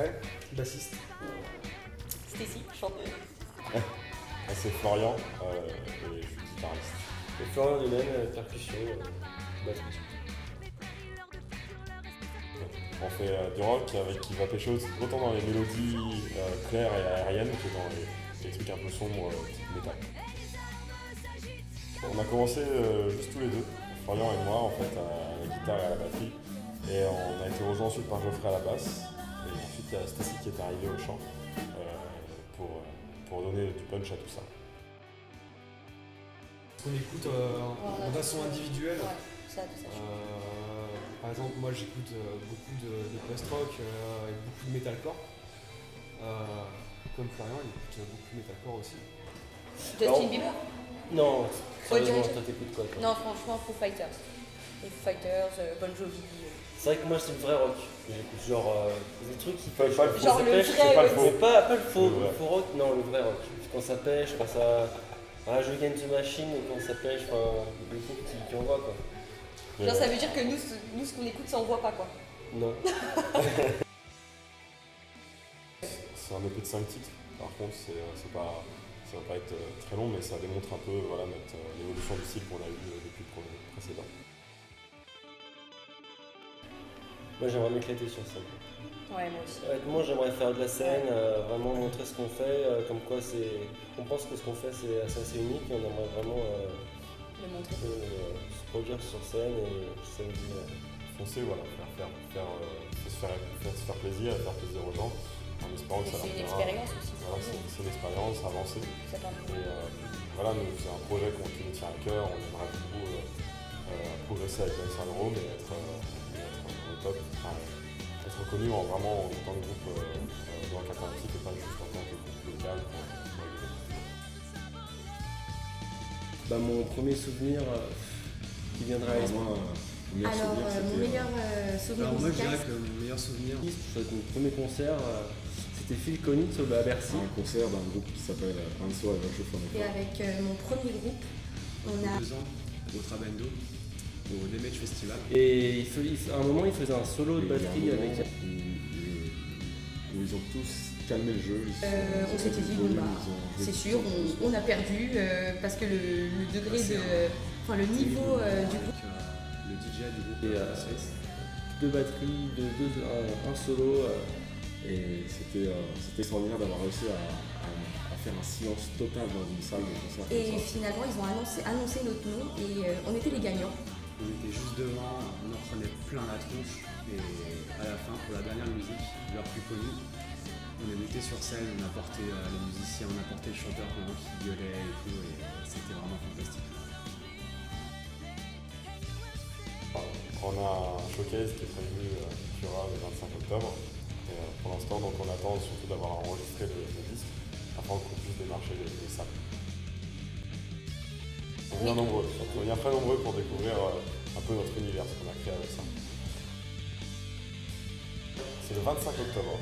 Geoffrey, bassiste. Stécie, chanteuse. Ah, c'est Florian euh, et je suis guitariste. Et Florian Dumaine, euh, percussion, euh. On fait euh, du rock avec qui va pécho autant dans les mélodies euh, claires et aériennes que dans les, les trucs un peu sombres euh, type métal. On a commencé euh, juste tous les deux, Florian et moi en fait, à la guitare et à la batterie. Et on a été rejoint ensuite par Geoffrey à la basse. Ensuite il y a Stacy qui est arrivée au chant euh, pour, pour donner du punch à tout ça. On écoute euh, en façon individuelle. Ouais, ça, tout ça. Euh, par exemple, moi j'écoute euh, beaucoup de, de post-rock euh, et beaucoup de metalcore. Euh, comme Florian, il écoute beaucoup de metalcore aussi. Justin Bieber Non, sérieusement, toi t'écoutes quoi toi? Non, franchement, Foo Fighters. Les Fighters, euh, Bon Jovi. euh. C'est vrai que moi c'est le vrai rock j'écoute, genre euh, des trucs qui Pas- pas le faux. Genre Ça le pêche, vrai, c'est pas le faux. Pas, pas le faux, Le rock, non, le vrai rock. Quand ça pêche, quand ça. Ah, je gagne the machine, quand ça pêche, enfin, des trucs qui, qui envoient quoi. Genre, ça veut dire que nous, ce- nous ce qu'on écoute, ça on voit pas quoi. Non. C'est un EP de 5 titres. Par contre, c'est, c'est pas, ça va pas être très long, mais ça démontre un peu voilà, notre, l'évolution du style qu'on a eu depuis le premier- Moi j'aimerais m'éclater sur scène. Ouais, moi aussi. Honnêtement, j'aimerais faire de la scène, euh, vraiment montrer ce qu'on fait, euh, comme quoi c'est. On pense que ce qu'on fait c'est assez, assez unique et on aimerait vraiment euh, Le montrer. euh, se produire sur scène et ça veut dire. Foncer, voilà, faire, faire, faire, euh, se faire, faire, se faire plaisir faire plaisir aux gens en espérant que ça c'est une expérience aussi. Voilà, c'est, une expérience, Et euh, voilà, nous, c'est un projet qu'on, qui nous tient à cœur. On aimerait beaucoup progresser avec Alexandre Rome et être, top. Enfin, être reconnu en vraiment en tant que groupe euh, euh, de rock alternatif et pas juste en tant que groupe local. pour-. Bah, mon premier souvenir euh, qui viendra à l'esprit. Moi, mon meilleur Alors, souvenir, euh, mon c'était, meilleur euh, souvenir Alors moi je dirais que mon meilleur souvenir, mon premier concert, euh, c'était Phil Collins au- à Bercy. euh, un concert d'un groupe qui s'appelle Anso à c'était avec euh, mon premier groupe. On a deux ans, au Trabendo, au Damage Festival. Et il il à un moment, il faisait un solo de batterie avec. Où, où- où ils ont tous calmé le jeu. ils se sont- Euh, on s'était dit, bon bah, c'est sûr, on, on a perdu euh, parce que le, le degré c'est de. Enfin, le niveau euh, du euh, le DJ du groupe Et, euh, euh. Deux batteries, deux, deux- un, un solo. euh, Et c'était euh, c'était extraordinaire d'avoir réussi à, faire un silence total dans une salle de concert. Et finalement, ils ont annoncé, annoncé notre nom et euh, on était les gagnants. On était juste devant, on en prenait plein la tronche et à la fin, pour la dernière musique, leur plus connue, on est monté sur scène, on a porté euh, les musiciens, on a porté le chanteur devant qui gueulait et tout et c'était vraiment fantastique. On a un showcase qui est prévu euh, qui aura le 25 octobre. Et, euh, pour l'instant, donc on attend surtout d'avoir enregistré le, le disque afin qu'on puisse démarcher les, les salles. Vient nombreux, vient très nombreux pour découvrir euh, un peu notre univers, ce qu'on a créé avec ça. C'est le 25 octobre.